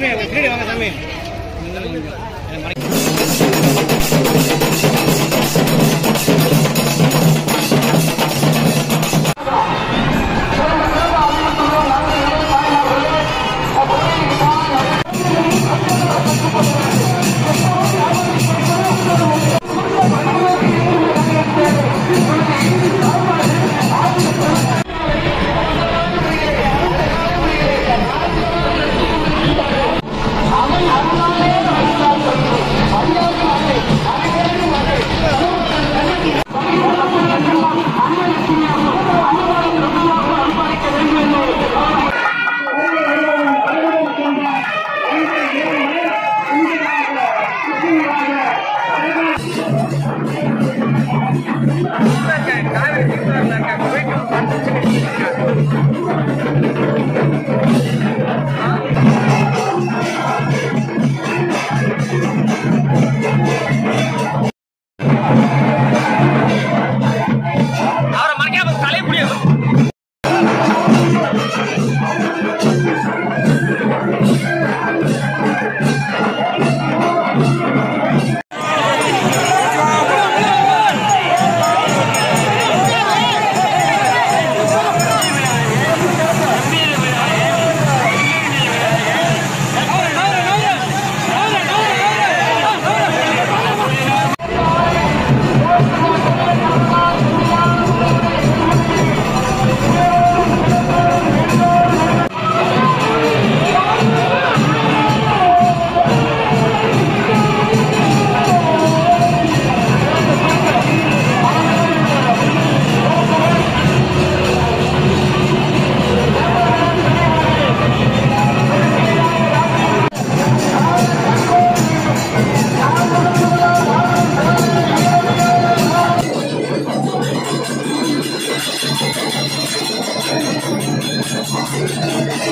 Dame, güey, frío, dame también. लड़का कोई